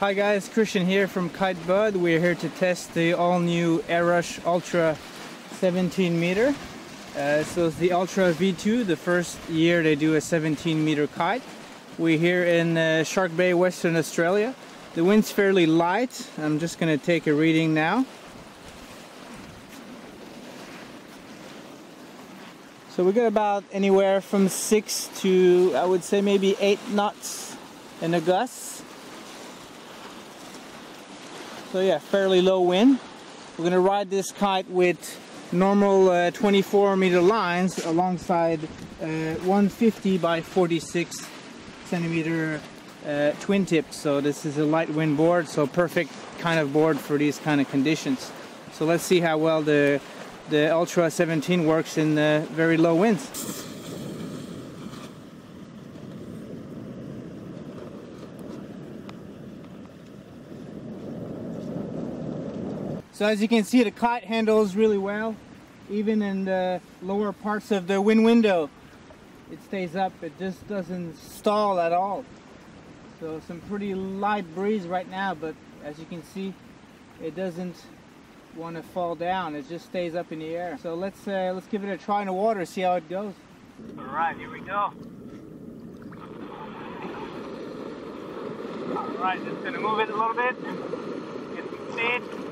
Hi guys, Christian here from Kite Bud. We're here to test the all-new Airush Ultra 17 meter. Uh, so it's the Ultra V2, the first year they do a 17 meter kite. We're here in uh, Shark Bay, Western Australia. The wind's fairly light. I'm just going to take a reading now. So we got about anywhere from 6 to, I would say maybe 8 knots in a gust. So yeah, fairly low wind. We're gonna ride this kite with normal uh, 24 meter lines alongside uh, 150 by 46 centimeter uh, twin tips. So this is a light wind board, so perfect kind of board for these kind of conditions. So let's see how well the the Ultra 17 works in very low winds. So as you can see the kite handles really well even in the lower parts of the wind window. It stays up it just doesn't stall at all. So some pretty light breeze right now but as you can see it doesn't want to fall down. It just stays up in the air. So let's uh, let's give it a try in the water see how it goes. All right here we go. All right just gonna move it a little bit. Get some speed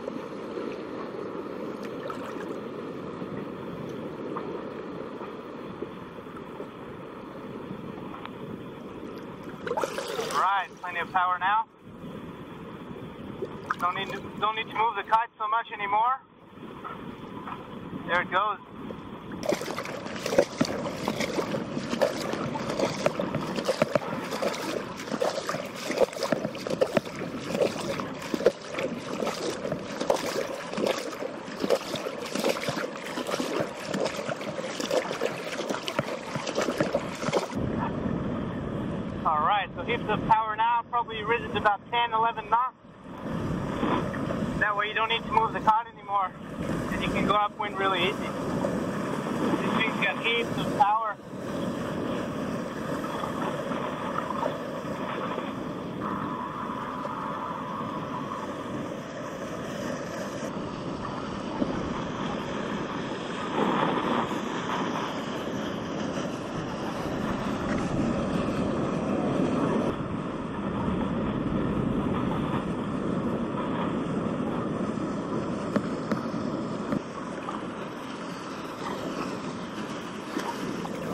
Alright, plenty of power now. Don't need to, don't need to move the kite so much anymore. There it goes. All so here's the power now, probably risen to about 10, 11 knots. That way you don't need to move the kite anymore, and you can go upwind really easy. This thing's got heaps of power.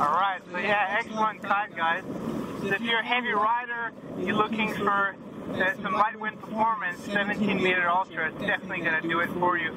Alright, so yeah, excellent kite, guys. So if you're a heavy rider, you're looking for uh, some light wind performance, 17 meter ultra, it's definitely going to do it for you.